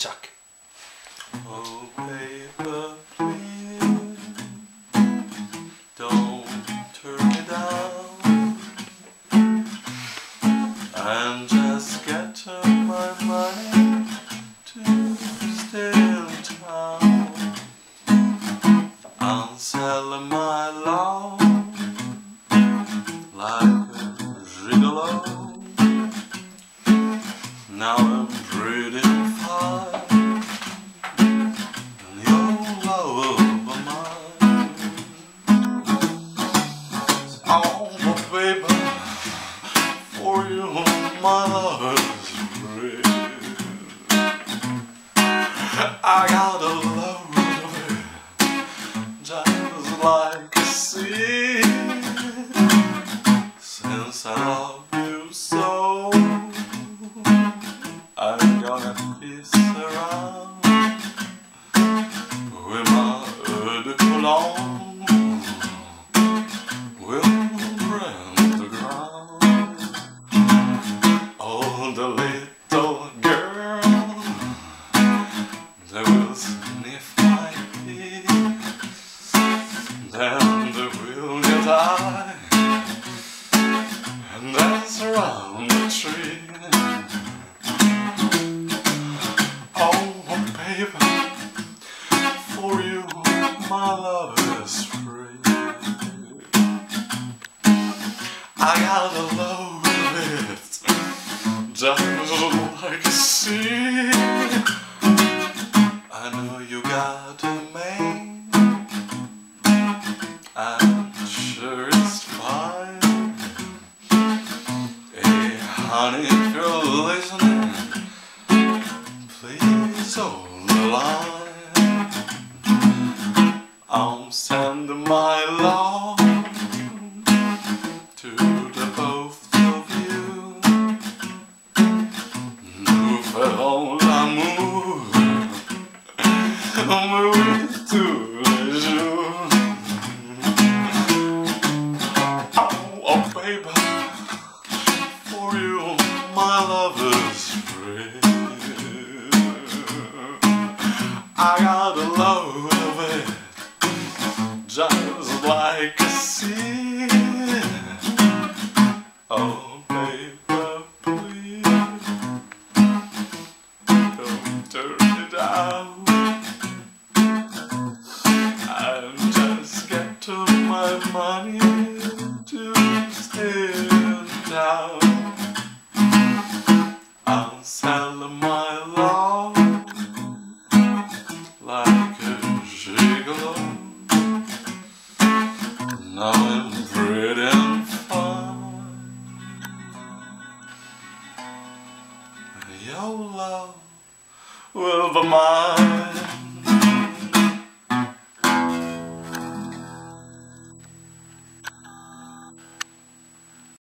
Chuck. Oh, paper, please don't turn me down. I'm just getting my money to stay in town. I'm selling my lawn like a gigolo. Now baby, for you, my love is free. I got a it, just like a sea. Since I love you so, I'm gonna kiss around with my de cologne. Around the tree. Oh, baby, for you, my love is free. I got a load of it, just like a sea. Honey, if you're listening, please hold the line. I'm sending my love to the both of you. Nous ferons l'amour, oui, tous les my love is free. I got a load of it, just like a sea. Oh, baby, please don't turn it out. I'm just getting my money to stay in my love like a gigolo. Now I'm pretty fine. Your love will be mine.